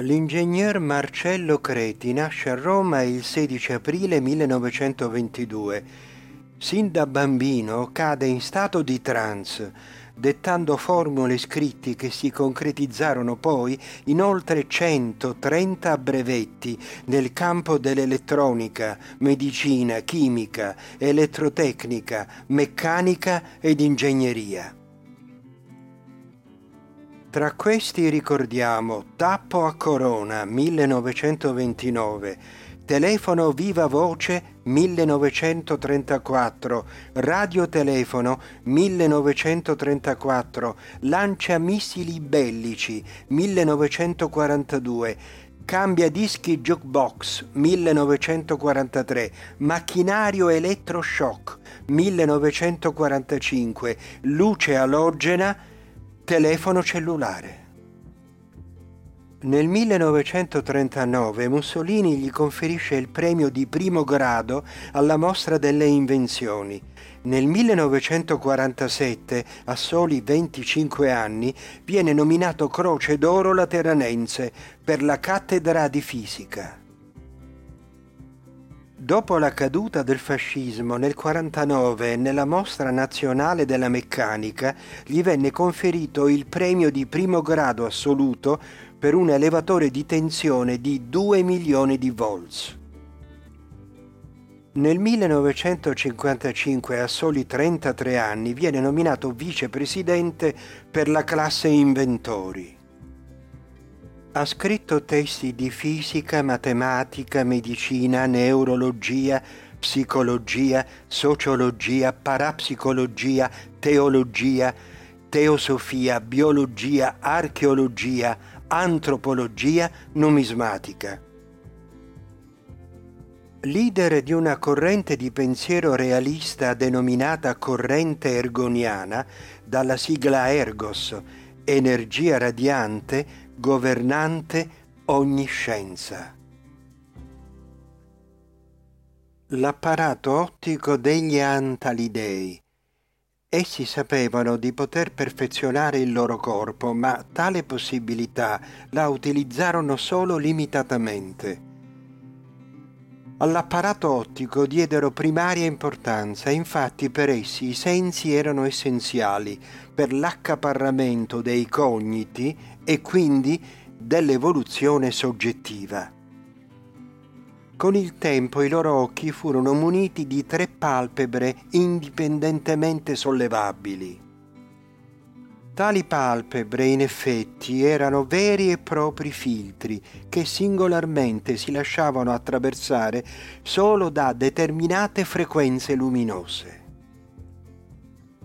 L'ingegner Marcello Creti nasce a Roma il 16 aprile 1922. Sin da bambino cade in stato di trance, dettando formule scritti che si concretizzarono poi in oltre 130 brevetti nel campo dell'elettronica, medicina, chimica, elettrotecnica, meccanica ed ingegneria. Tra questi ricordiamo Tappo a Corona 1929, Telefono Viva Voce 1934, Radiotelefono 1934, Lancia Missili Bellici 1942, Cambia dischi jukebox 1943, Macchinario elettroshock 1945, Luce alogena telefono cellulare. Nel 1939 Mussolini gli conferisce il premio di primo grado alla Mostra delle Invenzioni. Nel 1947, a soli 25 anni, viene nominato Croce d'Oro Lateranense per la cattedra di fisica. Dopo la caduta del fascismo nel 1949 nella Mostra Nazionale della Meccanica gli venne conferito il premio di primo grado assoluto per un elevatore di tensione di 2 milioni di volts. Nel 1955, a soli 33 anni, viene nominato vicepresidente per la classe inventori. Ha scritto testi di fisica, matematica, medicina, neurologia, psicologia, sociologia, parapsicologia, teologia, teosofia, biologia, archeologia, antropologia, numismatica. Leader di una corrente di pensiero realista denominata corrente ergoniana, dalla sigla Ergos, energia radiante, governante ogni scienza. L'apparato ottico degli Antalidei. Essi sapevano di poter perfezionare il loro corpo, ma tale possibilità la utilizzarono solo limitatamente. All'apparato ottico diedero primaria importanza, infatti per essi i sensi erano essenziali per l'accaparramento dei cogniti e quindi dell'evoluzione soggettiva. Con il tempo i loro occhi furono muniti di tre palpebre indipendentemente sollevabili. Tali palpebre in effetti erano veri e propri filtri che singolarmente si lasciavano attraversare solo da determinate frequenze luminose.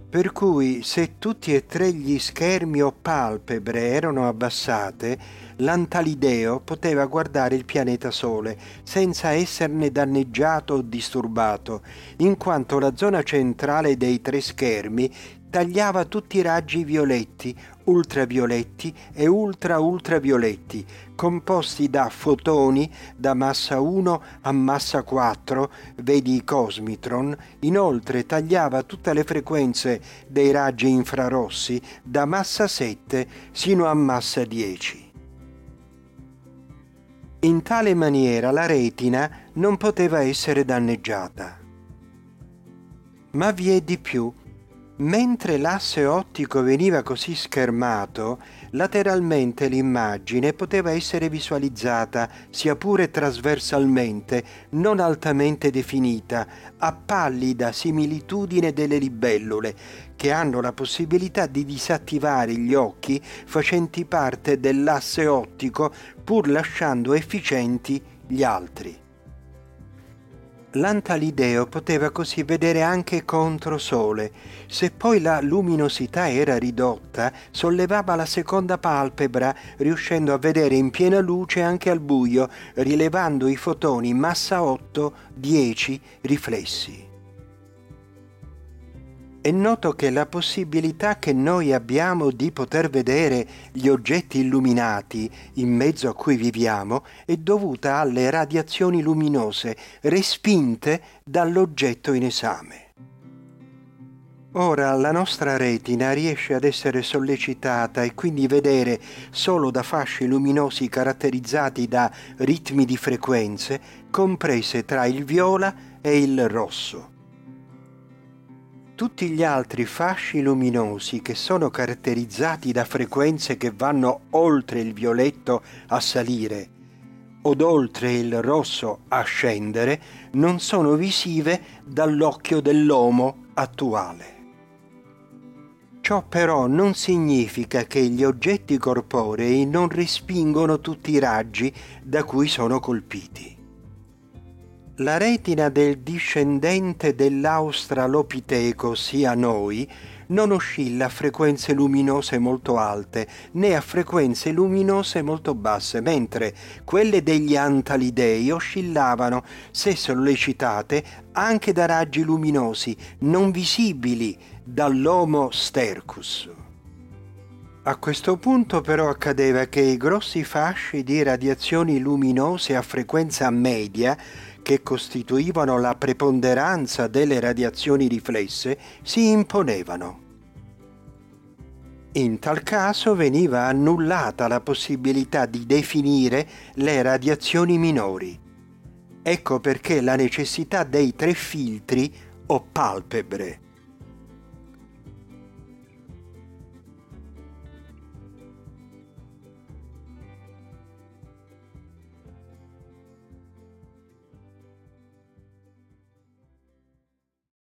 Per cui se tutti e tre gli schermi o palpebre erano abbassate, l'antalideo poteva guardare il pianeta Sole senza esserne danneggiato o disturbato, in quanto la zona centrale dei tre schermi tagliava tutti i raggi violetti, ultravioletti e ultra-ultravioletti, composti da fotoni da massa 1 a massa 4, vedi i cosmitron, inoltre tagliava tutte le frequenze dei raggi infrarossi da massa 7 sino a massa 10. In tale maniera la retina non poteva essere danneggiata. Ma vi è di più Mentre l'asse ottico veniva così schermato, lateralmente l'immagine poteva essere visualizzata, sia pure trasversalmente, non altamente definita, a pallida similitudine delle libellule, che hanno la possibilità di disattivare gli occhi facenti parte dell'asse ottico pur lasciando efficienti gli altri. L'antalideo poteva così vedere anche contro sole. Se poi la luminosità era ridotta, sollevava la seconda palpebra, riuscendo a vedere in piena luce anche al buio, rilevando i fotoni massa 8, 10 riflessi. È noto che la possibilità che noi abbiamo di poter vedere gli oggetti illuminati in mezzo a cui viviamo è dovuta alle radiazioni luminose respinte dall'oggetto in esame. Ora la nostra retina riesce ad essere sollecitata e quindi vedere solo da fasci luminosi caratterizzati da ritmi di frequenze comprese tra il viola e il rosso. Tutti gli altri fasci luminosi che sono caratterizzati da frequenze che vanno oltre il violetto a salire o oltre il rosso a scendere non sono visive dall'occhio dell'uomo attuale. Ciò però non significa che gli oggetti corporei non respingono tutti i raggi da cui sono colpiti. La retina del discendente dell'Australopiteco, ossia noi, non oscilla a frequenze luminose molto alte né a frequenze luminose molto basse, mentre quelle degli Antalidei oscillavano, se sollecitate, anche da raggi luminosi non visibili dall'Homo stercus. A questo punto però accadeva che i grossi fasci di radiazioni luminose a frequenza media, che costituivano la preponderanza delle radiazioni riflesse, si imponevano. In tal caso veniva annullata la possibilità di definire le radiazioni minori. Ecco perché la necessità dei tre filtri o palpebre